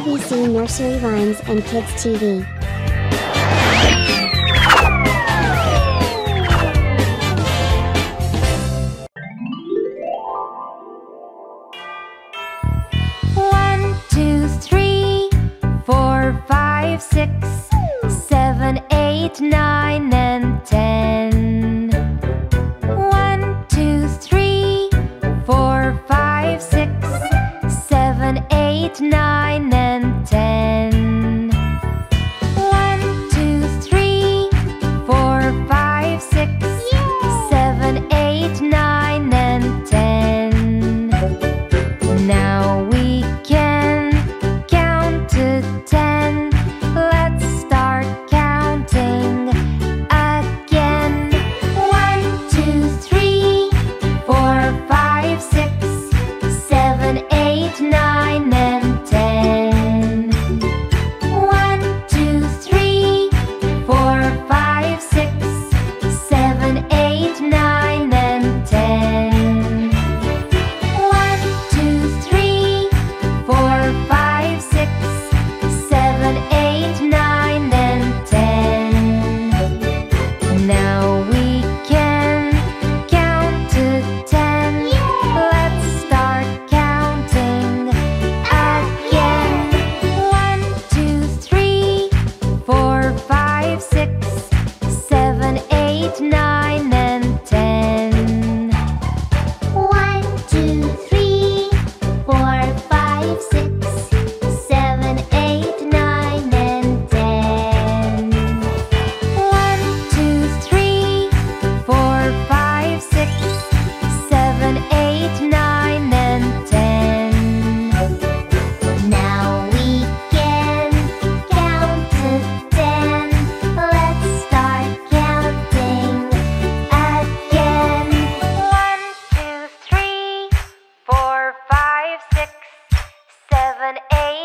ABC Nursery Rhymes and Kids TV. One, two, three, four, five, six, seven, eight, nine, and ten. One, two, three, four, five, six, seven, eight, nine,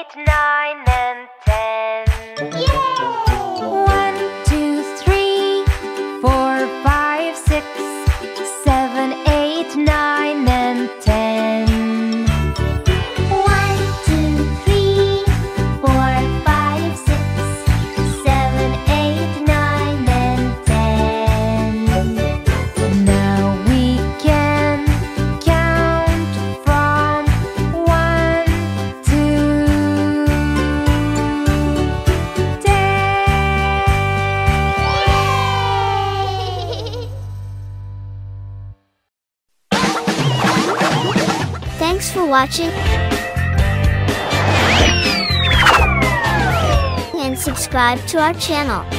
Eight, nine. for watching. And subscribe to our channel.